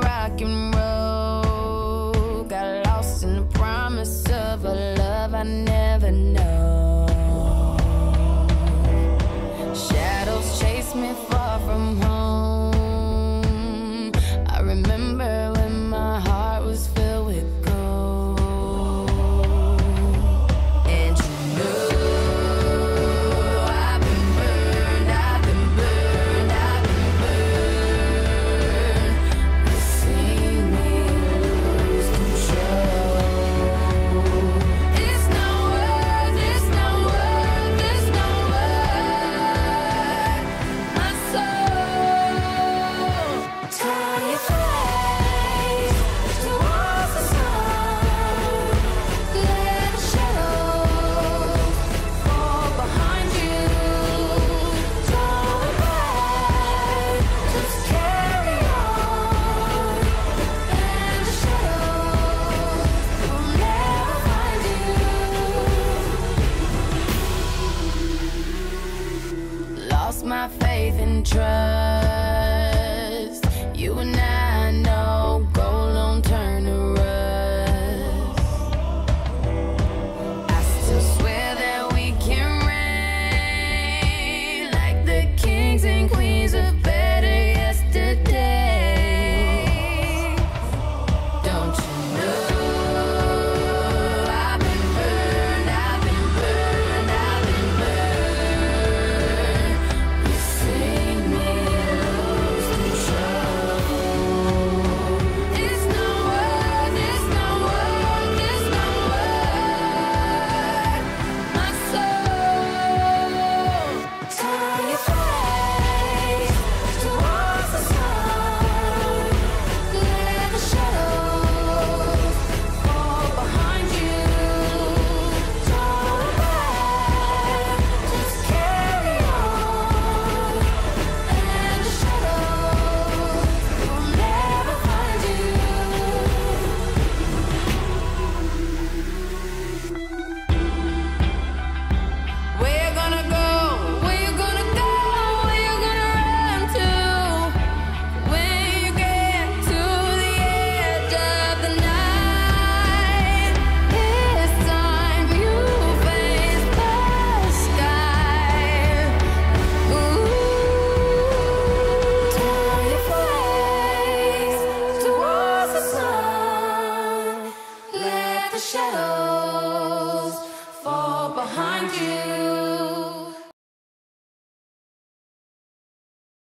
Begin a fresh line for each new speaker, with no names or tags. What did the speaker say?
rock and roll. Got lost in the promise of a love I never know. And trust. You and I you.